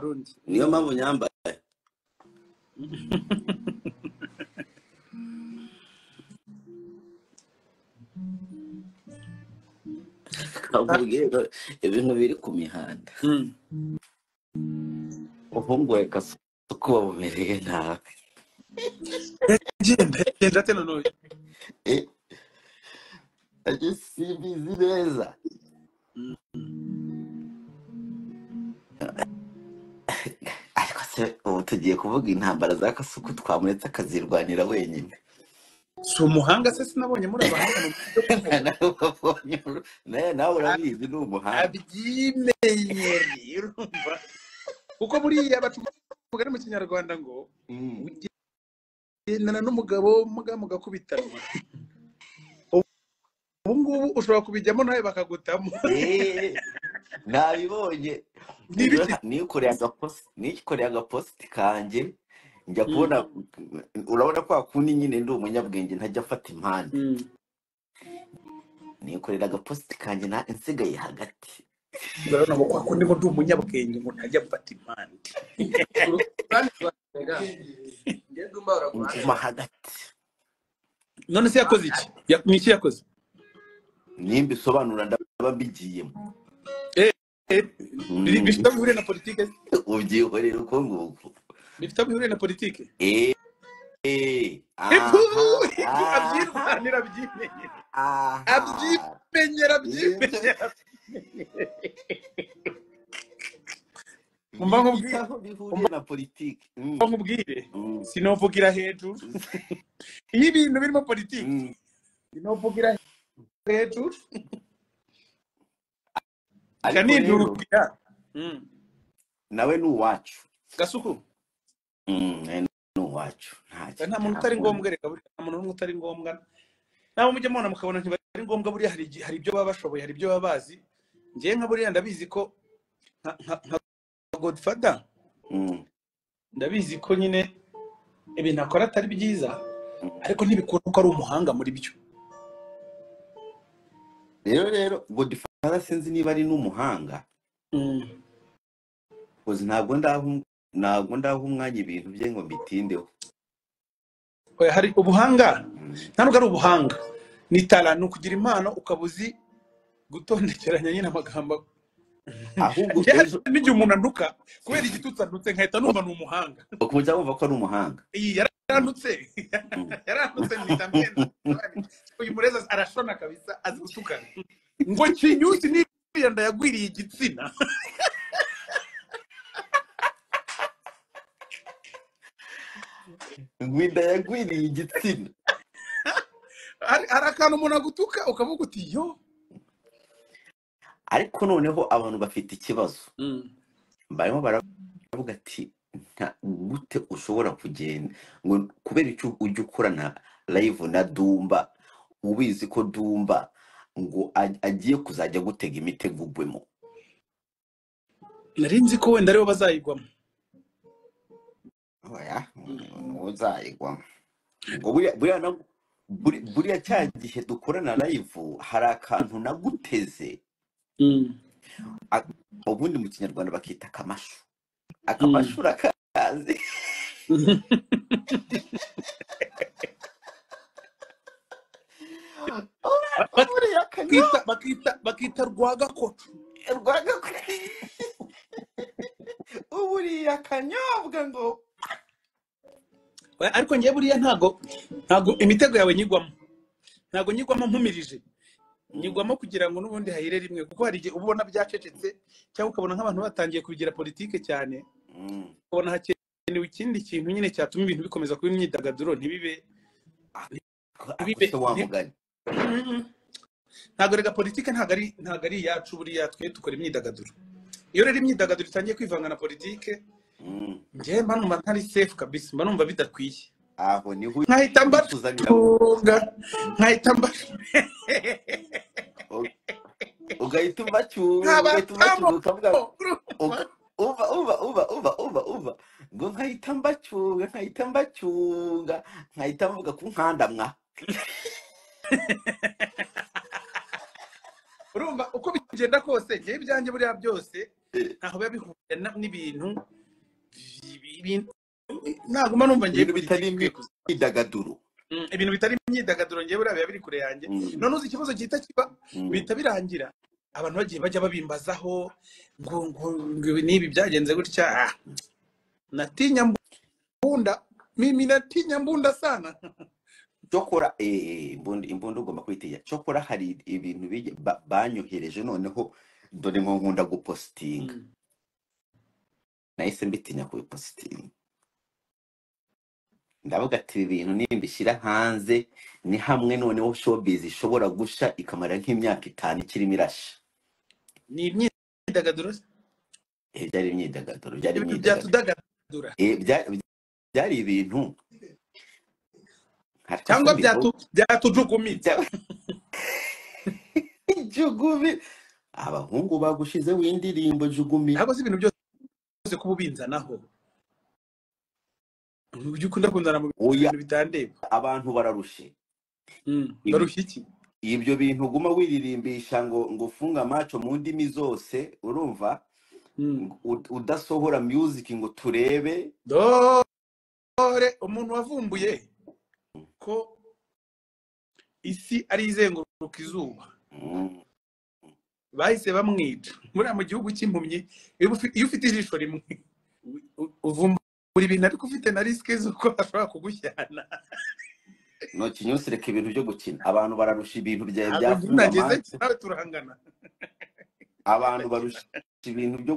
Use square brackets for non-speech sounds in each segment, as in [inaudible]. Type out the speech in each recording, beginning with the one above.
abarundi niyo mpamvu nyambaye. Ibintu biri ku mihanda. Mm. umuhungu we gasuku bamumereye nabi. Genda ate noneho Eh, simbizi neza. Ariko se ubu tugiye kuvuga intambara za kasuku twamuretse akazirwanira wenyine. Si umuhanga se sinabonye muri abahanga [laughs] nawe urabizi ni umuhanga. Abyimenyereye urumva? Kuko buriya bavuga mu kinyarwanda ngo Mm. ugendana n'umugabo muga mugakubitanwa. Ubu ngubu ushobora kubijyamo nawe bakagutamo. Eh, nabibonye. Nikoreye agaposi nikoreye agapositi kanjye njya Mm, kubona urabona ko kundi nyine ndi umunyabwenge ntajya afata impande. Mm. nikorera agapositi kanjye na nsigaye hagati. Urabona ngo kwa kundi ngo ndi umunyabwenge ngo ntajya mfata impande. Nguma hagati. None se yakoze iki? Ya- ni iki yakoze? Nimba isobanura ndaba mbigiyemo. Bifite aho bihuriye na politike ubyihorera uko nguko bifite aho bihuriye na aha abyirwanira abyimenyera aha. Abyimenyera abyimenyera ibyo nkubwire politiki. Mm, mm, sinovugira hejuru iyo ibintu birimo [laughs] politiki. Mm. sinovugira hejuru ariko rero kanidurukira Mm. nawe ni uwacu gasuku Mm, nawe ni uwacu nta muntu utari ngombwa reka buriya nta muntu n'umwe utari ngombwa nabo mujya mubona mukabona ntibari ngombwa buriya hari ibyo baba bashoboye hari ibyo baba bazi. Ngewe nka buriya ndabizi ko nka nka- nka godfather. Mm, ndabizi ko nyine ibintu akora atari byiza ariko ntibikunda ko ari umuhanga muri byo rero rero godfather sinzi niba ari n'umuhanga. Mm. ntabwo ndaha ntabwo ndaha umwanya ibintu bye ngo mbitindeho. Hari ubuhanga? Mm. nta nubwo ari ubuhanga. Ni tara ni ukugira impano ukaba uzi gutondekeranya nyine amagambo. N'igihe umuntu antuka kubera igitutsi antutse nkahita numva ni umuhanga. Ukujya wumva ko ari umuhanga. Iyi yarantutse Mm. [laughs] yarantutse mpita mbyenda [laughs] uyu mureza arashona kabisa azi gutukana ngo kinyusi n'iriya nda yagwiriye igitsina. Ngwinda yagwiriye igitsina. Hari akantu umuntu agutuka ukavuga uti yo. Ariko noneho abantu bafite ikibazo. Mm. barimo baravuga ati nta gute ushobora kugenda? Ngo kubera icyo ujya ukorana live na dumba ubizi ko dumba ngo agiye kuzajya gutega imitego ugwemo. Nari nzi ko wenda ari bo bazayigwamo. Oya ntuzayigwamo ngo buriya cya gihe dukorana live hari akantu naguteze. Mm. ubundi mu kinyarwanda bakita akamashu akamashu Mm. urakazi. Ba- [laughs] buriya bakita bakita rwagakoco rwagakwiye uburiya akanyobwa ngo ariko ngewe buriya ntago ntago imitego yawe nyigwamo. Ntago nyigwamo mpumirije nyigwamo kugira ngo n'ubundi hayire rimwe kuko hari igihe ubona byacecetse cyangwa ukabona nk'abantu batangiye kubigira politike cyane ukabona hakenewe ikindi kintu nyine cyatuma ibintu bikomeza kuba imyidagaduro ntibibe ntibibe [clears throat] ntabwo rega politike ntabwo ari iyacu buriya twe dukora imyidagaduro. Iyo rero imyidagaduro itangiye kwivanga na politike Mm. njyewe mba numva ntari safe kabisa mba numva bidakwiye nkahita mbatunga nkahita mba ugahita ubacyura ugahita uga- uba uba uba uba uba uba ngo nkahita mbacyunga nkahita mbacyunga nkahita mvuga ku nkandamwa. [laughs] urumva uko bigenda kose njyewe ibyanjye buriya byose ntaho biba bihuye na- n'ibintu bi- ibintu- naguma numva ngiye bitari imyidagaduro. Mm, ibintu bitari imyidagaduro ngewe buriya biba biri kure yanjye. Mm, none uzi ikibazo gihita kiba? Mm. bihita birangira. Abantu bagiye bajya babimbazaho ngo ngo ngo ibi n'ibi byagenze gutya. Ah, natinya mbunda mimi natinya mbunda sana. [laughs] cyokora eh, imbunda imbunda ugomba kwitinya. Cyokora hari ibintu banyohereje noneho dore ngo nkunda gupositinga Mm. nahise mbitinya kubipositinga ndavuga ati ibi bintu nimbishyira hanze ni hamwe noneho showbiz ishobora gusha ikamara nk'imyaka itanu ikirimo irasha ni imyidagaduro se? Eh, byari imyidagaduro byari ibintu imyidagaduro. Eh, byari cyangwa byatujugumitse bya- jugumi [laughs] abahungu bagushizeho indirimbo jugumi ntabwo si ibintu byose kuba ubinzanaho ujya ukunda kundana mu bintu bitandeba. Abantu bararushe Mm, Ibi- barushya iki? Ibyo bintu uguma wiririmbisha ngo ngo ufunge amaco mu ndimi zose urumva? Mm. ud- udasohora music ngo turebe. Dore umuntu wavumbuye. Ko isi ari izenguruka izuba. Bahise bamwica buriya mu gihugu cy'impumyi iyo ufi- iyo ufite ijisho rimwe uvumbura ibintu ariko ufite na risike z'uko bashobora kugushyana. No kinyusi reka ibintu byo gukina. Abantu bararusha ibintu byawe byafunga turahangana. Abantu barusha ibintu byo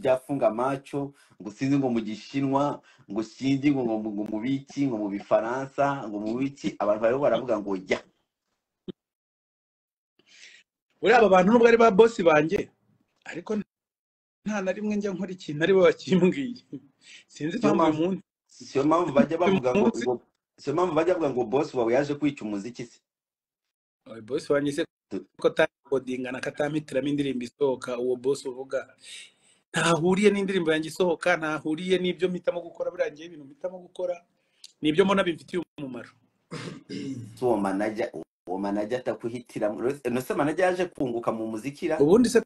byafunga amaco ngo sinzi ngo mu gishinwa ngo sinzi ngo ngo ngo mu biki ngo mu bifaransa ngo mu biki abantu bariho baravuga ngo ya buriya aba bantu nubwo ari ba bosi banjye ariko nta na rimwe njya nkora ikintu ari bo bakimbwiye. Sinzi impamvu uyu munsi siyo mpamvu bajya bavuga ngo siyo mpamvu bajya bavuga ngo boss wawe yaje kwica umuziki se. Bosi wanjye se ko atakodingana katampitiramo indirimbo isohoka uwo bosi uvuga ntahuriye n'indirimbo yanjye isohoka ntahuriye n'ibyo mpitamo gukora buriya ngewe ibintu mpitamo gukora ni ibyo mbona bimfitiye umumaro. Uwo manajya uwo manajya atakuhitiramo nose manajya yaje kunguka mu muzikira ubundi se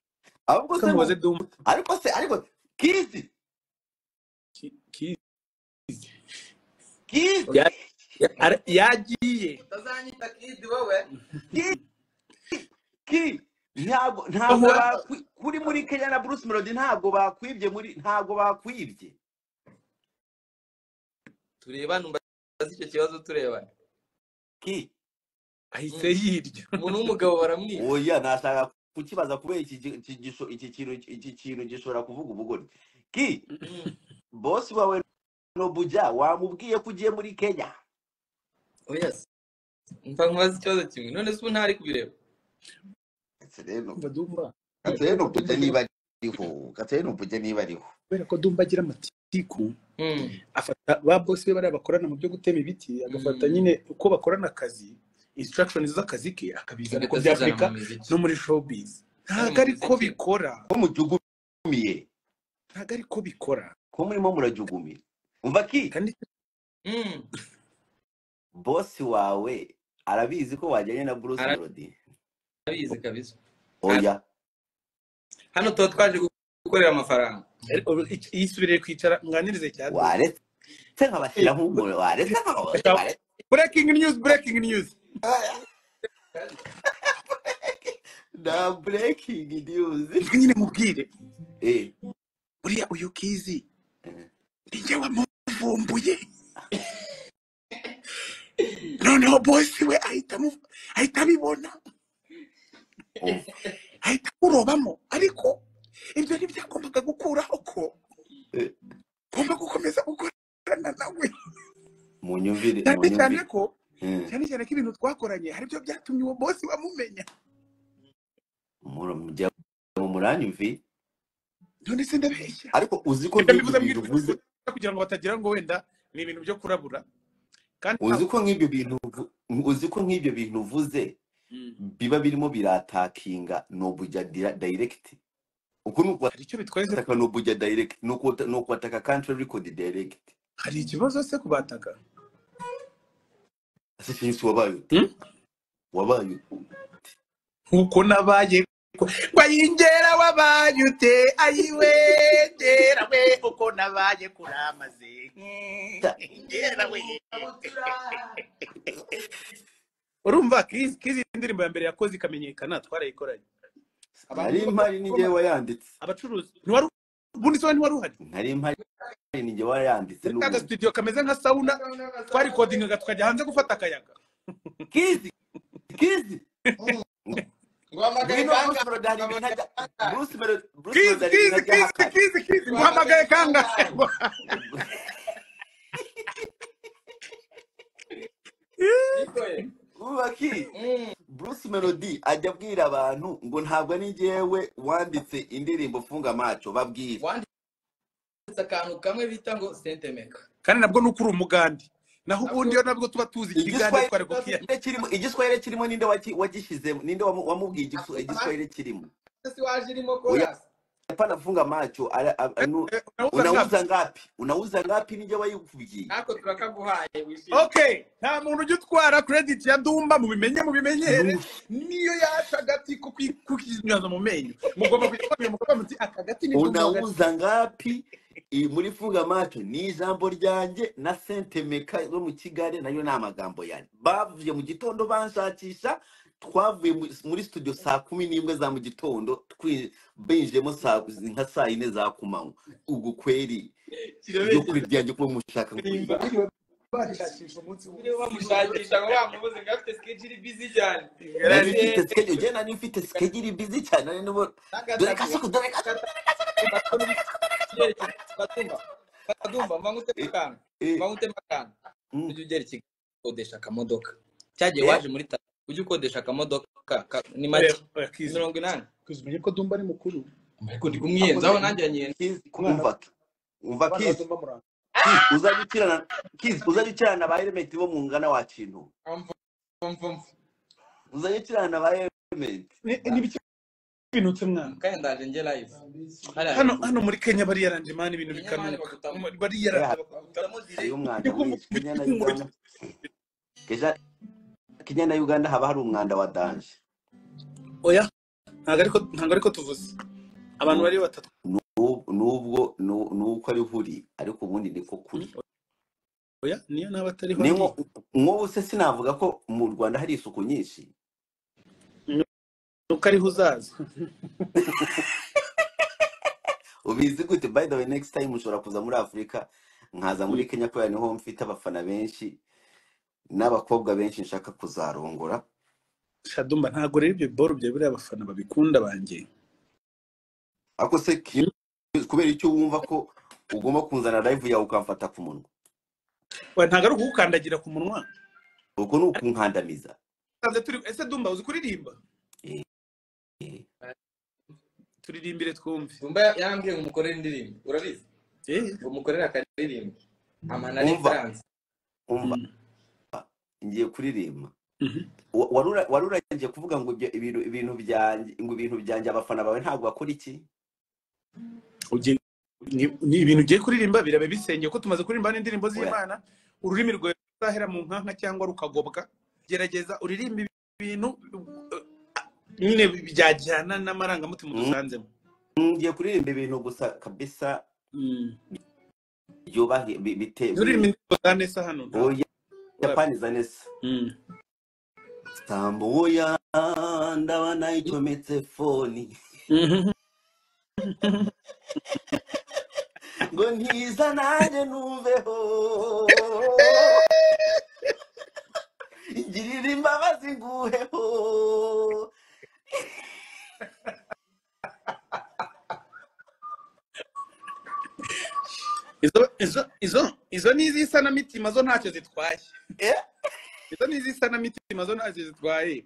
ahubwo se kamubaze mu dumba ariko se ariko kizi Ki- ki- kizi ara- yagiye. Utazanyita kidi wowe? ki [laughs] ki ntabwo ntabwo kuri muri Kenya na Bruce Melody ntabwo bakwibye muri ntabwo bakwibye. Turebane umbaze icyo kibazo turebane ki? Ahise yirya. Umuntu w'umugabo baramwica. Oya nashaka kukibaza kubera iki kintu iki kintu gishobora kuvuga ubugori ki? Mm. boss wawe Nobuja wamubwiye ko ugiye muri Kenya? Oya se mva nkubaze ikibazo kimwe. None se ubu ntari kubireba. Rero Nobuja niba ariho rero Nobuja niba ariho kubera ko dumba agira amatiku Mm. afata ba bosi be bariya bakorana mu byo gutema ibiti agafata Mm. nyine uko bakorana akazi instruction z'akazi ke akabizana by'afurika mu miziki no muri showbiz. Ntabwo ariko muziki bikora. Ko mujugumiye ntabwo ariko bikora. Ko murimo murajugumira umva ki? Kandi Mm. boss wawe arabizi ko wajyanye na Bruce Melody. Arabizi kabisa. Oya. Hano tuba twaje gukorera amafaranga. Yisubirire kwicara mwanirize cyane. Waretse nkabashyira nk'umure waretse breaking news breaking news. Na breaking news. Nyine mubwire. Eh. Uriya uyu kizi eh. ni njye wamuvumbuye. Noneho bosi we ahita abibona. Ahita amurobamo ariko ibyo ntibyagombaga gukuraho ko eh, ngomba gukomeza gukorana nawe. Munyumvire cyane cyane ko Eh, cyane cyane ko ibintu twakoranye hari byo byatumye uwo bosi bamumenya muranyumvi none se ndabeshya. Ariko uzi ko ibyo nk'ibyo mbivuze bintu mwitwa uvuze kugira ngo batagira ngo wenda ni ibintu byo kurabura. Uzi ko nk'ibyo bintu uzi ko nk'ibyo bintu uvuze. Biba birimo biratakinga nobuja dira- direct. Uku ni se ukwataka nobuja direct ni ni ukwataka country record direct. Hari ikibazo se kubataka ese kinsi wabaye ute Hmm? wabaye ute nk'uko nabaye ngo ayingera wabaye ute? Ayiwe ngera we uko nabaye kuramaze. Ngera we. Urumva kizi kizi indirimbo ya mbere yakoze ikamenyekana twarayikoranye nari mpari ni njyewe wayanditse. Abacuruzi ntiwari ubundi se ntiwari uhari? Nari mpari ni njyewe wayanditse muri ka n'ubundi gasitudiyo kameze nka sauna twarikodingaga tukajya hanze gufata akayaga. Kizi kizi nguhamagaye ngwino kanga. Bruce melody hari ibintu ajya bruce melody ajya abwira abantu ngo ntabwo ari njyewe wanditse indirimbo funga maco babwira wanditse akantu kamwe bita ngo sentemeka kandi nabwo ni uko uri umugandi. Naho ubundi yo nabwo tuba tuzi ikigande twari kukiya igiswahili kirimo ninde waki- wagishyizemo ninde wamu- wamubwiye igiswahili kirimo? Si waje irimo korasi hapana funga macho ala- anu- unauza ngapi? unauza ngapi nije wayikubwiye natwe turakaguhaye wishimye okay nta muntu ujya utwara credit ya dumba mubimenye mubimenyere. Niyo yaca agati kukinyuza mu menyo mugomba kuyibona mukavuga muti aka gati ni unauza ngapi? Muri funga macho ni ijambo ryanjye na sente meka zo mu kigali na yo ni amagambo yanjye bavuye mu gitondo banshakisha twavuye mu- muri studio saa kumi n'imwe za mu gitondo twi- binjiyemo saa nka saa yine za ku manywa ubwo kweri iyo kuri ryanjye kuba mushaka ngo bashakisha umunsi niba bamushakisha ngo bamubuze ngo afite skeji iri bizi cyane nari mfite schedule njye nari mfite schedule iri busy cyane nari ndimo dore kasuku dore kasuku kadumba mva ngutema akantu Eh, mva ngutema akantu mm. ujye ugera i kigali ukodesha akamodoka cyagiye Eh? waje muri tatu ujye ukodesha akamodoka ka- ni make mirongo inani. Umenye ko dumba ari mukuru. Ariko ndi kumwiyenzaho nanjye yanyenze Kizi, umva kizi uzajya ukirana kizi uzajya ukirana na ba elementi bo mu ngana wa kintu. Uzajya ukirana na ba elementi binutse mwana? Kandi ndaje njye live. Hano hano muri kenya bariyaranje mani ibintu bikanuka bagutamo. bariyaranje Bagutamo direct. Kenya na uganda haba hari umwanda wa danje oya ntabwo ariko tuvuze. Abantu bari batatu. N'ub- n'ubwo nu- nuko ari huri ariko ubundi niko kuri. Oya niyo naba ndi. nko nk'ubu se sinavuga ko mu rwanda hari isuku nyinshi. Nuko ariho uzaza. Ubizi gute? By the way next time ushobora kuza muri afurika nkaza muri kenya kubera ni ho mfite abafana benshi. N'abakobwa benshi nshaka kuzarongora. Shadumba ntabwo rero ibyo boro bya buriya abafana babikunda banjye. Ariko se kubera icyo wumva ko ugomba kunzana live yawe ukamfata ku munwa? Ntabwo ari ukugukandagira ku munwa? Ubwo ni ukunkandamiza. Ese dumba uzi kuririmba? Eh, eh. turirimbire twumve. Dumba yarambwiye ngo umukorere indirimbo. Urabizi? Eh, ngo umukorere akaririmbo amana Umva. Mm, ngiye kuririmba. Mhm. Wa- wari ura- wari uragiye kuvuga ngo ibyo- ibintu ibintu byanjye ngo ibintu byanjye abafana bawe ntabwo bakora iki? Ni ibintu ugiye kuririmba birabe bisengeye ko tumaze kuririmba n'indirimbo z'imana ururimi rwawe ruzahera mu nkanka cyangwa rukagobwa. Gerageza uririmbe ibintu uh, nyine byajyana n'amarangamutima Mm. dusanzemo. Ngiye kuririmba ibintu gusa kabisa. Mm. byubahe bi- bite uririmba indirimbo za nesa hano japani zanesa Mm. sambuya ndaba nayicometse foni ngo ntiza nanjye numveho. Ngirira imbabazi nguheho. Izo izo izo ni iz'isanamitima zo ntacyo zitwaye? Izo ni iz'isanamitima zo ntacyo zitwaye.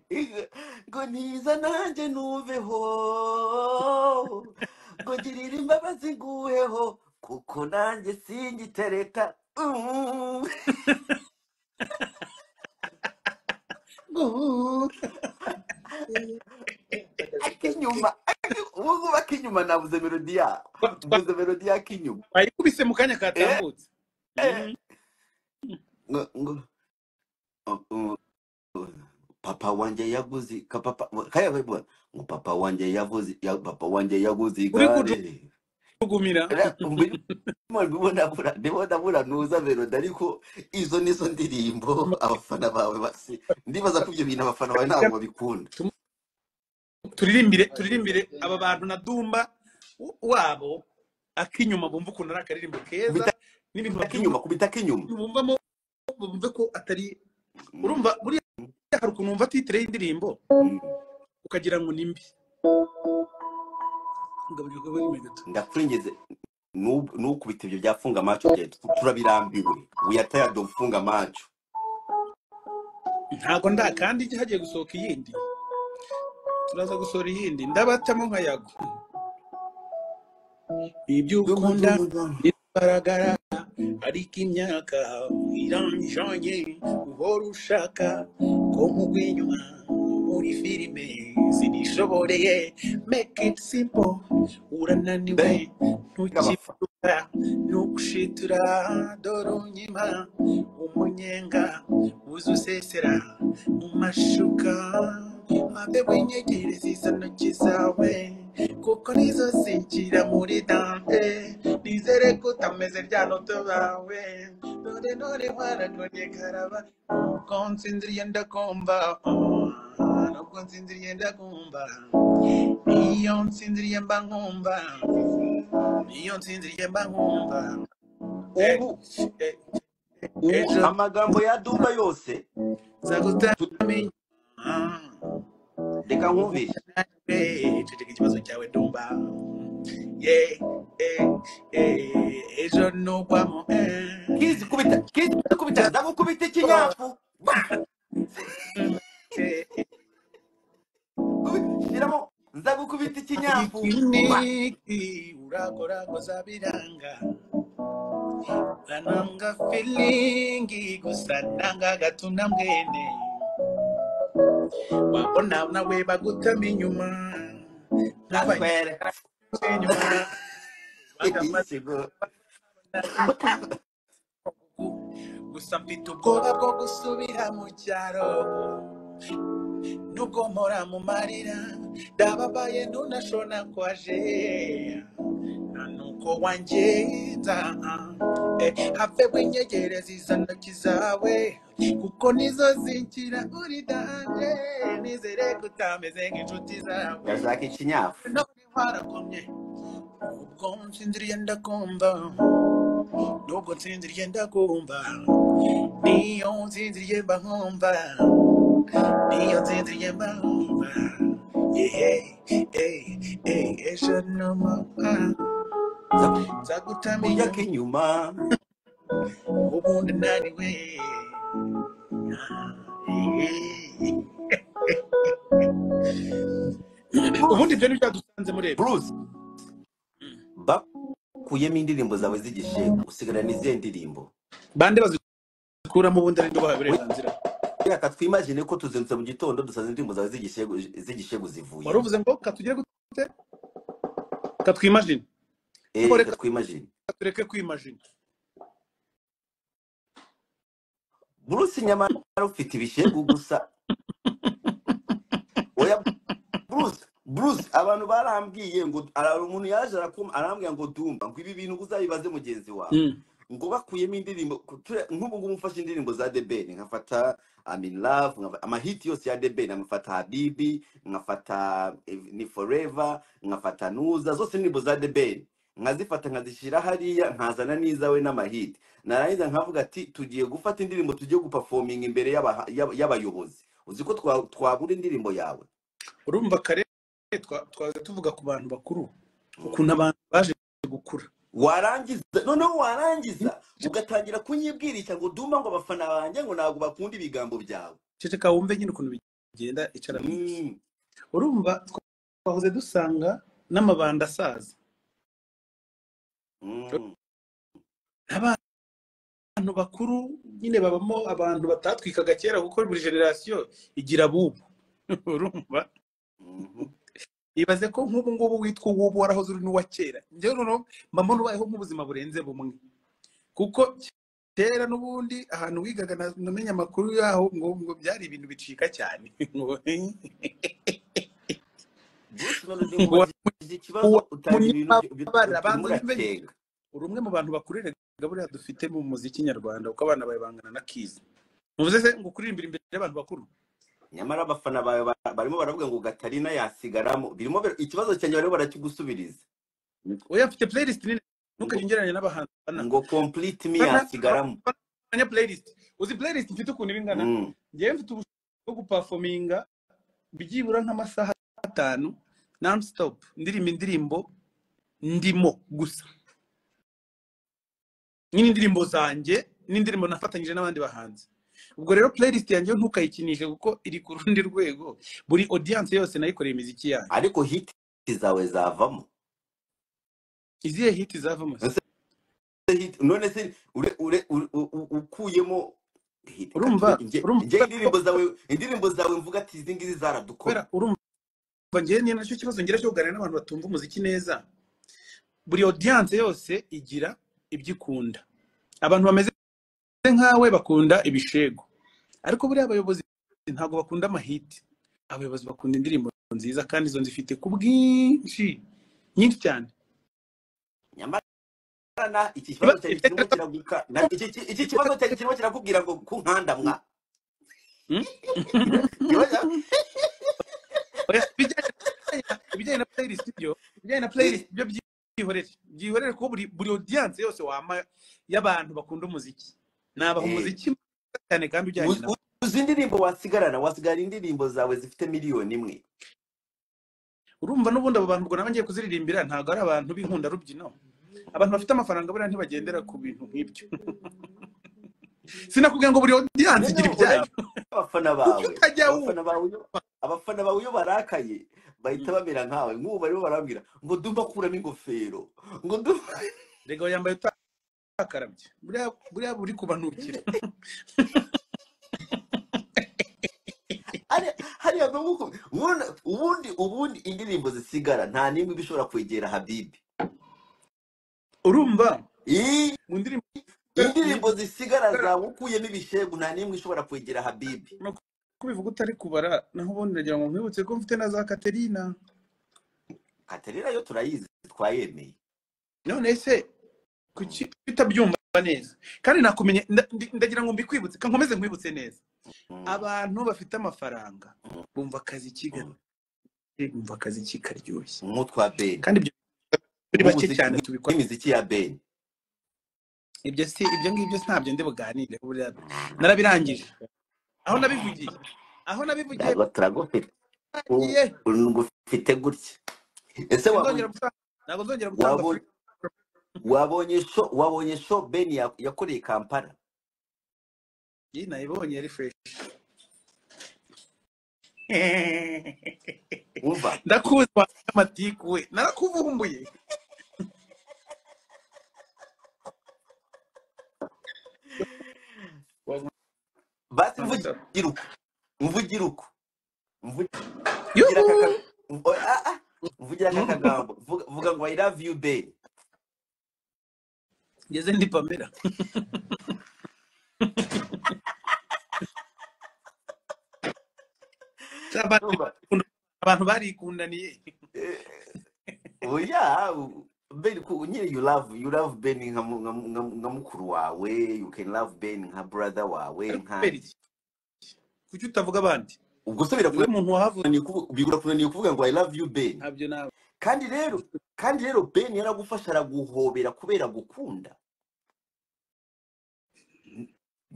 Ngo ntiza nanjye numveho ngo ngirira imbabazi nguheho kuko nanjye singitereta Mm. akinyuma ubu ngubu akinyuma nabuze melodi ya mbuze melodi y'akinyuma bayikubise mu kanya katambutse Eh. Mhm. ngo ngo uh, uh, papa wanjye yaguze ka papa kaya bwa ngo papa wanjye yavuze ya, papa wanjye yaguze igare kujugumira Ra- mbi- ndibona bura ndibona bura nuza melody ariko izo nizo ndirimbo abafana bawe basi ndibaza ko ibyo bintu abafana bawe ntabwo babikunda turirimbire turirimbire aba bantu na dumba wabo akinyuma bumva ukuntu ari akaririmbo keza n'ibintu k'inyuma kubita k'inyuma bumvamo bumve ko atari Mm, urumva buriya hari ukuntu wumva titire y'indirimbo mm. ukagira ngo ni mbi. Nu- nukubita ibyo byafunga bye turabirambiwe. Wiyataya do mfunga macho ntago nda kandi hagiye gusohoka iyindi. Turaza gusohora iyindi. Ndabatamo nka yago ibyo ukunda bigaragara ariko imyaka iranjanye make it simple urananiwe ntukivuga nugushitura dore unyima umunyenga uza usesera mu mashuka habe winyegereza izo ntoki kuko nizo zinjira muri dante nizere ko utameze rya noto bawe dore dore waragonye karaba. Nubwo nsinziriye ndakumva nubwo nsinziriye ndakumva iyo nsinziriye mba nkumva iyo nsinziriye mba nkumva Eh, eh, ejo amagambo ya dumba yose. Reka nkubeshye ceceka ikibazo cyawe dumba ye eh, ejo nugwamo eh. kizi kubita kizi kubita ndagukubita ikinyafu [laughs] shyiramo nzagukubita ikinyafu urakorakoza biranga. Ananga filingi gusa nanga gatuna mwene. Wabona nawe bagutama inyuma Nakwere. inyuma bagamaze Isigo. gusa mfite ubwoba bwo gusubira mu cyaro. Nubwo mpora mu marira. Ndababaye ntunashona kwaje nta nuko wangenza have winyegereza izo ntoki zawe. Kuko nizo zinjira uri danje nizere ko utameze nk'inshuti zawe. Ndashaka ikinyafu. None warakomye ubwo nsinziriye ndakumva. Nubwo nsinziriye ndakumva. Niyo nsinziriye mba nkumva. Niyo nsinziriye mba nkumva. Yehe eh, eh, eh, ejo numa Nza- nzagutamenya kurya k'inyuma. Ubundi naniwe ubundi ibyo ni byadusanze mureba bruce. Bakuyemo indirimbo zawe z'igishego usigarana izihe ndirimbo bande bazikuramo ubundi ari bahawe uburenganzira reka twimagine ko tuzindutse mu gitondo dusanze indirimbo zawe z'igishego z'igishego wari uvuze ngo katugire gute? Katwimajine ko reka reka twimagine tureke kwimajina bruce nyamara ufite ibishegu gusa oya bruce bruce abantu barambwiye ngo umuntu yaje arambwira ngo dumba ngo ibi bintu uzabibaze mugenzi wawe. Mm. ngo bakuyemo indirimbo nk'ubu ngubu mfashe indirimbo za The Ben nkafata I'm in love amahiti yose ya The Ben nkafata Habibi nkafata eh, ni forever nkafata Nuza zose indirimbo za The Ben. Nkazifata nkazishyira hariya nkazana n'izawe n'amahiti narangiza nkavuga ati tugiye gufata indirimbo tugiye guperforminga imbere y'aba- y'aba- y'abayobozi uzi ko twa- twabura indirimbo yawe urumva kare twa- twaza tuvuga ku bantu bakuru Mm. ukuntu abantu baje gukura warangiza noneho warangiza ugatangira kunyibwirisha ngo dumba ngo abafana banjye ngo ntabwo bakunda ibigambo byawe ceceka wumve nyine ukuntu bigenda icara Mm. urumva twahoze dusanga n'amabanda asaza. Abantu bakuru nyine babamo abantu batatwikaga kera kuko buri generasiyo igira bubu [laughs] urumva? Mhm. ibaze ko nk'ubu ngubu witwa uwubu warahoze uri n'uwa kera. Njyewe noneho mba mbona ubayeho nk'ubuzima burenze bumwe. Kuko kera n'ubundi ahantu wigaga na- namenye amakuru yaho ngo byari ibintu bicika cyane. [laughs] uri umwe mu bantu bakurerega buriya dufite mu muziki nyarwanda kuko abana bawe bangana na kizi muvuze se ngo kuririmbira imbere y'abantu bakuru? Nyamara abafana bawe ba- barimo baravuga ngo gatarina yasigaramo birimo bir- ikibazo cyanjye barimo barakigusubiriza oya mfite playlist nini. Ntukajya ungereranya n'abahanzi ngo complete me bana playlist. Uzi playlist mfite ukuntu iba ingana Mm. njyewe mfite ubushobozi bwo gupafominga byibura nk'amasaha atanu. Non stop ndirimba indirimbo ndimo gusa. Nyine indirimbo zanjye n'indirimbo nafatanyije n'abandi bahanzi. Ubwo rero playlist yanjye ntukayikinishe kuko iri ku rundi rwego. Buri audience yose nayikoreye imiziki yanjye. Ariko hiti zawe zavamo. Izihe hiti zavamo? Hit- none se ukuyemo hit- urumva indirimbo zawe indirimbo zawe mvuga ati izi ngizi zaradukora urumva njyewe ni na cyo kibazo ngira cyo kuganira n'abantu batumva umuziki neza. Buri audience yose igira ibyo ikunda abantu bameze nkawe bakunda ibishego. Ariko buriya abayobozi ntabwo bakunda amahiti abayobozi bakunda indirimbo nziza kandi izo nzifite ku bwinshi. Nyinshi cyane. Iki kibazo kirimo kirakubwira ngo ku nkanda mwa Hmm? Kibazo- Oya, ibijyanye ibijyanye na playlist byo ibijyanye na playlist byo byihorere. Byihorere kuko buri buri audience yose wama y'abantu bakunda umuziki. Nabaha Eh. umuziki cyane kandi ujyanye nabo uzi indirimbo wasigarana? Wasigara indirimbo zawe zifite miliyoni imwe? Urumva n'ubundi abo bantu ubwo nabo ngiye kuziririmbira ntabwo ari abantu b'inkunda rubyino. Abantu bafite amafaranga buriya ntibagendera ku bintu nk'ibyo. [laughs] sinakubwira ngo buri audience igira ibyayo. abafana bawe abafana bawe iyo- barakaye bahita bamera nkawe. Nk'ubu barimo barambwira ngo dumba kuramo ingofero ngo dumba [laughs] rega yambaye utakarabye buriya buri kubanukira Hariya- ubundi ubundi indirimbo zisigara nta n'imwe iba ishobora kwegera habibi urumva? Mu ndirimbo indirimbo zisigara zawe ukuyemo ibishegu nta n'imwe ishobora kwegera habibi. Ko bivuga utari kubara naho ubundi ndagira ngo nkwibutse ko mfite na za katerina. Katerina yo turayizi twayemeye. None se kuki utabyumva neza? Kandi nakumenye ndagira ngo mbikwibutse nkomeze nkwibutse neza. Mm. abantu bafite amafaranga bumva akazi kigali. Bumva akazi kikaryoshye. Nk'utwa beni kandi ibyo turi bake cyane tubikora nk'imiziki ya beni ibyo si ibyo ngibyo ntabyo ndi buganire buriya. Narabirangije. Aho nabivugiye. Aho nabivugiye. Turagufite. Ngufite gutya. Ese wabonye gutanga wabonye wabonye sho wabonye sho beni ya- yakoreye kampala? Iyi nayibonye yari fresh umva ndakuzi wa amatiku we. Narakuvumbuye. Basi mvugira uko mvugira uko mvugira aka ka- mv- ah, ah, mvugira aka kagambo vuga vuga ngo i love you beni ngeze ndi pamela. [laughs] Abantu barikundaniye Eh, oya ku nyine you love you love beni nka nka mukuru wawe. You can love beni nka brother wawe nka kuki utavuga abandi? Ubwo se birakunaniye birakunaniye kuvuga ngo i love you nawe. Kandi rero kandi rero beni yaragufasha araguhobera kubera gukunda.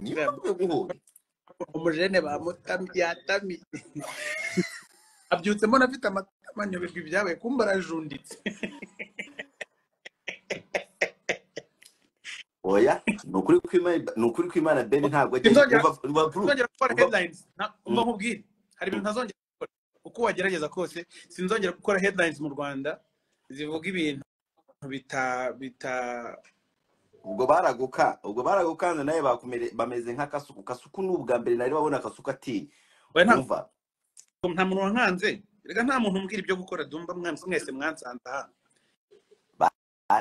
Yo guhobera umujene bamutami yatami. [laughs] Abyutse mbona afite amatama nyoberwa ibyabaye kumba arajunditse. [laughs] oya ni ukuri ukuri kw'Imana beni ntabwo ajya gukora headlines. Na- umva Mm. nkubwire. Hari ibintu ntazongera gukora. Uko wagerageza kose sinzongera gukora headlines mu rwanda zivuga ibintu bita bita ubwo baraguka ubwo baragukanze nawe bameze nk'akasuku kasuku. Ni ubwa mbere nari babona akasuku ati nta muntu wankanze. Reka nta muntu umbwira ibyo gukora dumba mwese mwansanze Ah,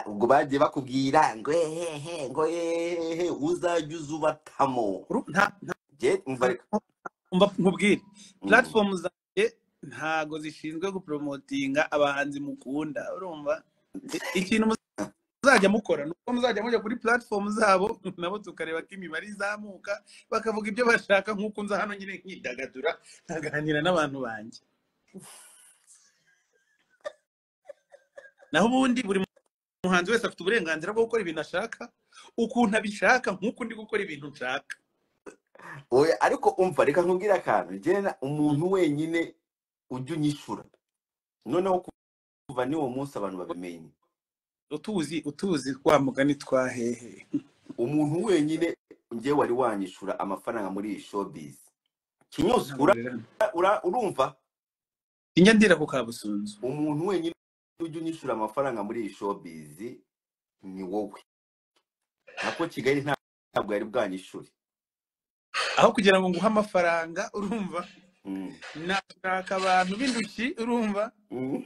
ubwo bagiye bakubwira ngo hehe ngo hehe uzajya uza ubatamo nkubwire. Mm. platform zanjye ntago zishinzwe gupromotinga abahanzi mukunda urumva? Ikintu muzajya mukora ni uko muzajya mujya kuri platform zabo [laughs] nabo tukareba ko imibare izamuka bakavuga ibyo bashaka nk'uko nza hano nyine nkidagadura nkaganira n'abantu banjye naho ubundi buri muhanzi wese afite uburenganzira bwo gukora ibintu ashaka ukuntu abishaka nk'uko ndi gukora ibintu nshaka. Oya ariko umva reka nkubwire akantu. Umuntu wenyine ujya unyishura noneho kuva n'uwo munsi abantu babimenye. Utuzi utuzi wa mugani twa hehe. Umuntu wenyine njyewe wari wanyishura amafaranga muri iyi showbiz. Kinyuze urumva? Sinjya ndira ku kabusunzu. Umuntu wenyine ujya unyishura amafaranga muri iyi showbiz ni wowe nako kigali nta- ntabwo yari bwanyishure aho kugira ngo nguhe amafaranga urumva Mm. nashaka abantu b'indushyi urumva Mm.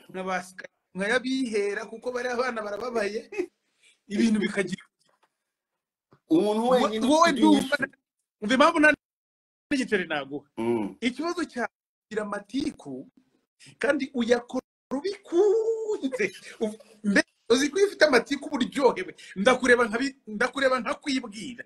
nkayabihera kuko bariya abana barababaye ibintu bikagira umuntu wenyine umva impamvu n'igiceri naguha Mm. ikibazo cyagira amatiku kandi uyakora ubikunze Uv- mbe uzi ko iyo ufite amatiku uba uryohewe ndakureba ndakureba nkakwibwira